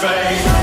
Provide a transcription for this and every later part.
fate.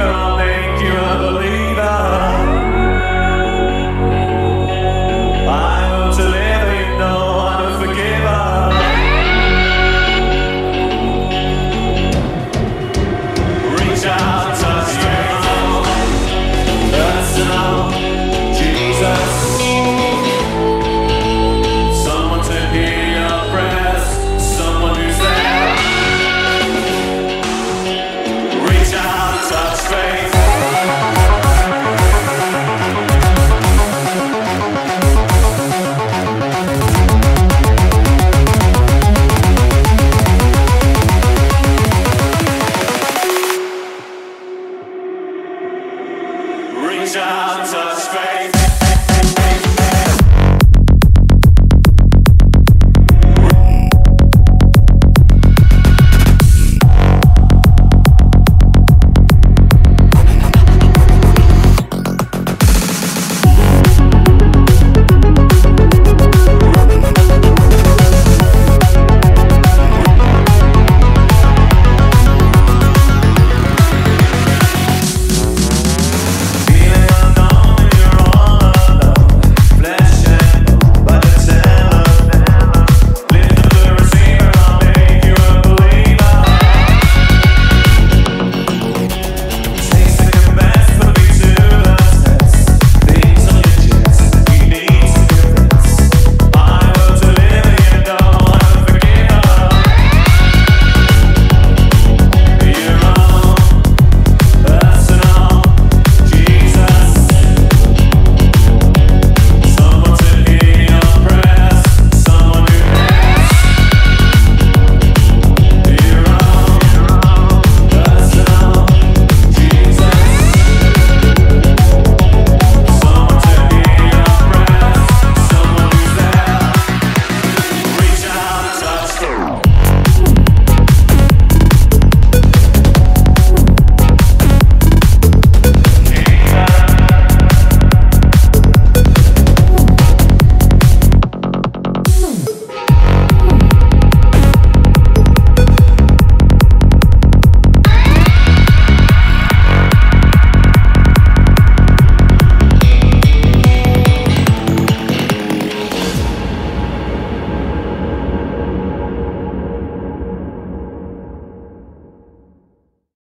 I'll